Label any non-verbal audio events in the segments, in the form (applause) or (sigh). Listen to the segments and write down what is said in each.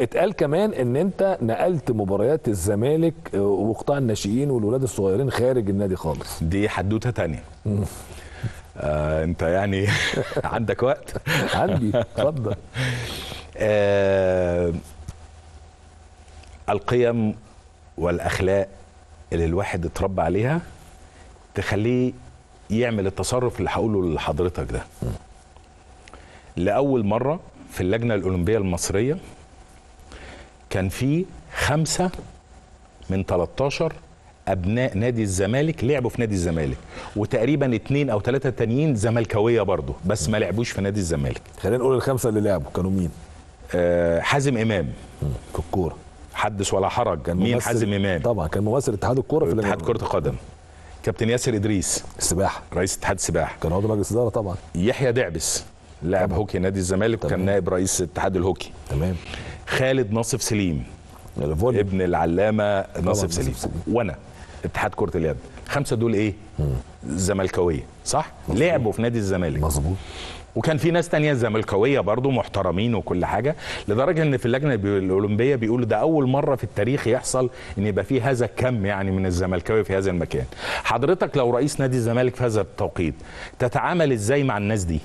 اتقال كمان إن أنت نقلت مباريات الزمالك آه، وقطاع الناشئين والولاد الصغيرين خارج النادي خالص. دي حدوتة تانية. آه أنت يعني (laughs) عندك وقت؟ عندي. اتفضل. (laughs) آه القيم والأخلاق اللي الواحد اتربى عليها تخليه يعمل التصرف اللي هقوله لحضرتك ده. لأول مرة في اللجنة الأولمبية المصرية كان في خمسة من 13 أبناء نادي الزمالك لعبوا في نادي الزمالك. وتقريبا اتنين أو ثلاثة تانيين زملكاوية برضه بس ما لعبوش في نادي الزمالك. خلينا نقول الخمسة اللي لعبوا كانوا مين؟ آه حازم إمام. في الكورة. حدث ولا حرج. كان مين حازم إمام؟ طبعا كان ممثل اتحاد الكورة في اتحاد كرة القدم. كابتن ياسر إدريس. السباحة. رئيس اتحاد السباحة. كان عضو مجلس اداره طبعا. يحيى دعبس لاعب هوكي نادي الزمالك وكان. نائب رئيس اتحاد الهوكي. تمام. خالد ناصف سليم. الفولي ابن العلامة ناصف سليم. سليم. وأنا اتحاد كرة اليد. خمسة دول إيه؟ زملكاوية صح؟ لعبوا في نادي الزمالك. مظبوط. وكان في ناس تانية زملكاوية برضو محترمين وكل حاجة لدرجة إن في اللجنة الأولمبية بيقولوا ده أول مرة في التاريخ يحصل إن يبقى في هذا الكم يعني من الزملكاوية في هذا المكان. حضرتك لو رئيس نادي الزمالك في هذا التوقيت تتعامل إزاي مع الناس دي؟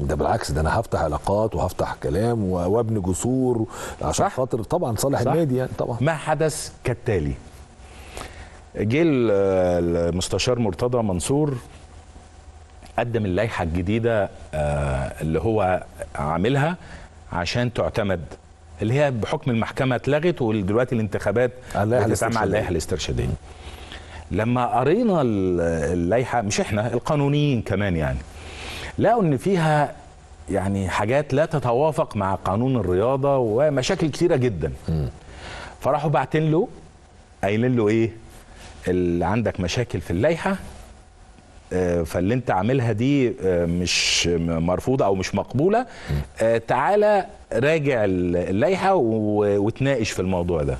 ده بالعكس ده أنا هفتح علاقات وهفتح كلام وأبني جسور عشان صح. خاطر طبعا صالح صح. النادي يعني طبعا ما حدث كالتالي جه ال- المستشار مرتضى منصور قدم اللائحة الجديدة آه، اللي هو عاملها عشان تعتمد اللي هي بحكم المحكمة اتلغت ودلوقتي الانتخابات بتتعمل على اللائحة الاسترشادية لما قرينا ال- اللائحة مش إحنا القانونيين كمان يعني لقوا إن فيها يعني حاجات لا تتوافق مع قانون الرياضة ومشاكل كتيرة جدا. فراحوا باعتين له قايلين له إيه؟ اللي عندك مشاكل في اللائحة آه، فاللي أنت عاملها دي آه، مش مرفوضة أو مش مقبولة آه، تعالى راجع اللائحة وتناقش في الموضوع ده.